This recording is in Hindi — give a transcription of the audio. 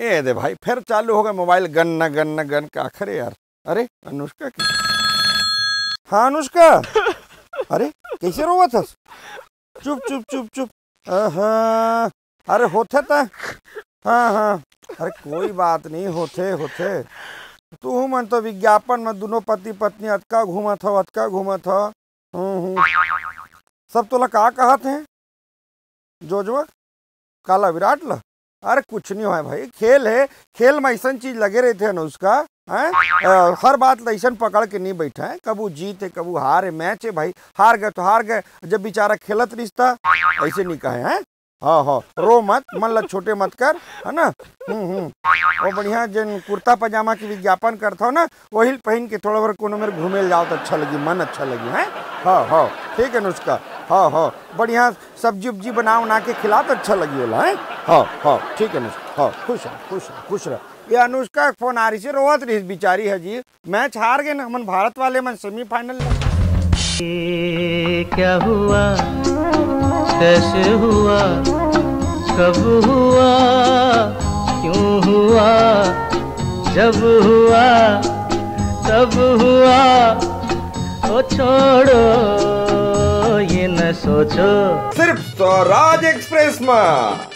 ए, दे भाई, फिर चालू हो गया मोबाइल, गन न, गन का आखिर यार। अरे, अनुष्का की हाँ अनुष्का। अरे, कैसे रोवा था? चुप चुप चुप चुप। हाँ अरे, होते था? हाँ हाँ। अरे, कोई बात नहीं, होते होते। तू मन तो विज्ञापन में दोनों पति, पत्नी अतका घूमा था अतका घूमा था। हम्म। सब तोला का कहत हैं जोजवा? काला विराट ला? अरे कुछ नहीं हुआ भाई। खेल है। खेल में ऐसा चीज़ लगे रहते हैं अनुष्का है? हर बात ऐसा पकड़ के नहीं बैठे है। कबू जीत है, कबू हार है, मैच है भाई। हार गए तो हार गए। जब बेचारा खेलत रिश्ता ऐसे नहीं कहे, हैं? हाँ हाँ। रो मत, मन ला छोटे मत कर, है ना? हम्म हम्म। और बढ़िया जिन कुर्ता पजामा के विज्ञापन करता हो ना, वही पहन के थोड़ा बार कोनो घूमे जाओ तो अच्छा लगी, मन अच्छा लगी, है? हाँ हाँ। ठीक है नुस्खा हाँ हाँ। बढ़िया सब्ज़ी उब्जी बना उना के खिला तो अच्छा लगी होला, है? हाँ हाँ। ठीक है नुस्खा हाँ खुश रह खुश रह खुश रह। ये अनुष्का फ़ोन आ रही से, रोवत रही बेचारी है जी मैच हार गए ना, मन भारत वाले मन सेमीफाइनल क्या हुआ? कैसे हुआ? कब हुआ? क्यों हुआ? जब हुआ? तब हुआ? ओ छोड़ो। सोचो। सिर्फ़ स्वराज एक्सप्रेस में।